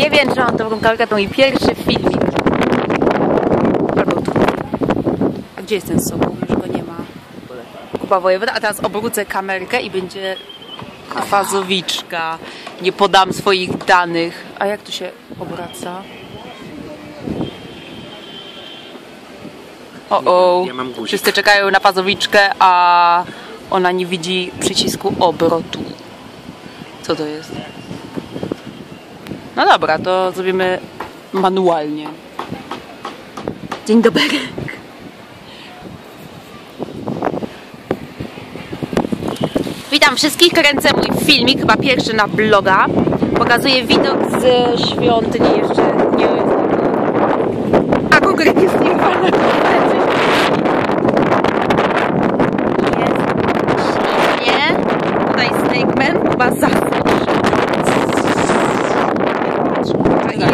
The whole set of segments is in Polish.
Nie wiem, czy mam dobrą kamerkę, to mój pierwszy filmik. Albo tu. A gdzie jest ten sobą? Już go nie ma. Kuba Wojewoda, a teraz obrócę kamerkę i będzie fazowiczka. Nie podam swoich danych. A jak tu się obraca? O, o. Ja mam guzik. Wszyscy czekają na fazowiczkę, a ona nie widzi przycisku obrotu. Co to jest? No dobra, to zrobimy manualnie. Dzień dobry. Witam wszystkich, kręcę mój filmik, chyba pierwszy na bloga. Pokazuję widok ze świątyni, jeszcze nie jest A konkretnie z Nirvana. Jest ślicznie. Tutaj Snake Man, chyba zawsze. No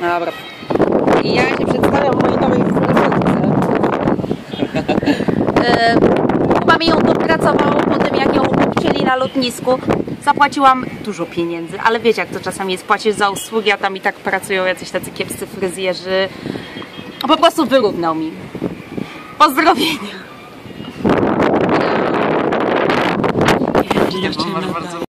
dobra. I ja się przedstawiam mojej nowej fryzurce. Chyba mi ją dopracował po tym, jak ją obcięli na lotnisku. Zapłaciłam dużo pieniędzy, ale wiecie jak to czasami jest, płacisz za usługi, a tam i tak pracują jacyś tacy kiepscy fryzjerzy. Po prostu wyrównał mi. Pozdrowienia. Masz bardzo